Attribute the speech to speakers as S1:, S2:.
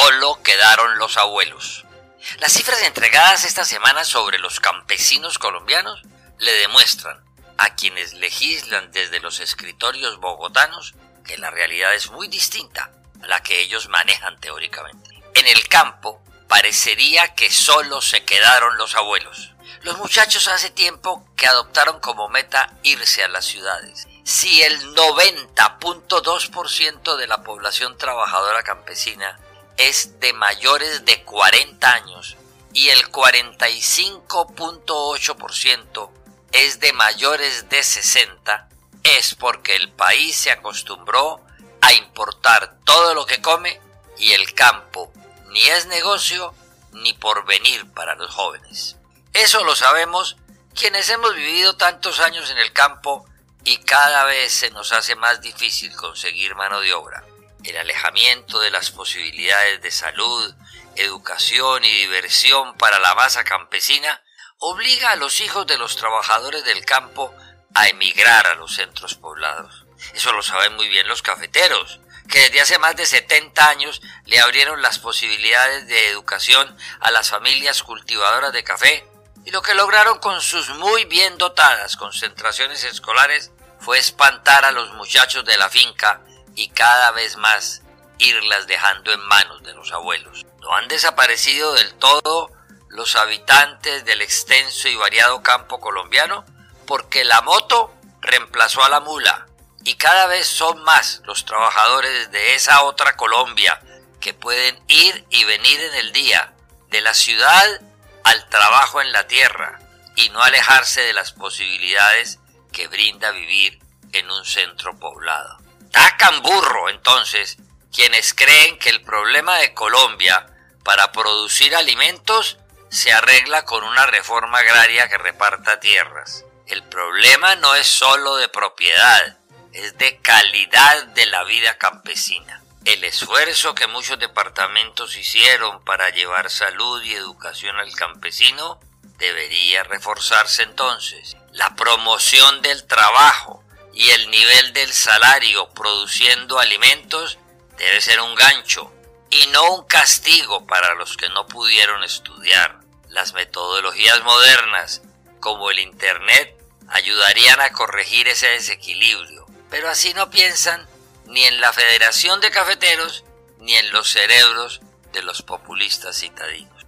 S1: solo quedaron los abuelos. Las cifras entregadas esta semana sobre los campesinos colombianos le demuestran a quienes legislan desde los escritorios bogotanos que la realidad es muy distinta a la que ellos manejan teóricamente. En el campo parecería que solo se quedaron los abuelos. Los muchachos hace tiempo que adoptaron como meta irse a las ciudades. Si el 90.2% de la población trabajadora campesina es de mayores de 40 años y el 45.8% es de mayores de 60, es porque el país se acostumbró a importar todo lo que come y el campo ni es negocio ni porvenir para los jóvenes. Eso lo sabemos quienes hemos vivido tantos años en el campo y cada vez se nos hace más difícil conseguir mano de obra. El alejamiento de las posibilidades de salud, educación y diversión para la masa campesina obliga a los hijos de los trabajadores del campo a emigrar a los centros poblados. Eso lo saben muy bien los cafeteros, que desde hace más de 70 años le abrieron las posibilidades de educación a las familias cultivadoras de café y lo que lograron con sus muy bien dotadas concentraciones escolares fue espantar a los muchachos de la finca y cada vez más irlas dejando en manos de los abuelos. No han desaparecido del todo los habitantes del extenso y variado campo colombiano porque la moto reemplazó a la mula y cada vez son más los trabajadores de esa otra Colombia que pueden ir y venir en el día de la ciudad al trabajo en la tierra y no alejarse de las posibilidades que brinda vivir en un centro poblado. Tacan burro entonces quienes creen que el problema de Colombia para producir alimentos se arregla con una reforma agraria que reparta tierras. El problema no es solo de propiedad, es de calidad de la vida campesina. El esfuerzo que muchos departamentos hicieron para llevar salud y educación al campesino debería reforzarse entonces. La promoción del trabajo y el nivel del salario produciendo alimentos debe ser un gancho y no un castigo para los que no pudieron estudiar. Las metodologías modernas, como el Internet, ayudarían a corregir ese desequilibrio, pero así no piensan ni en la Federación de Cafeteros ni en los cerebros de los populistas citadinos.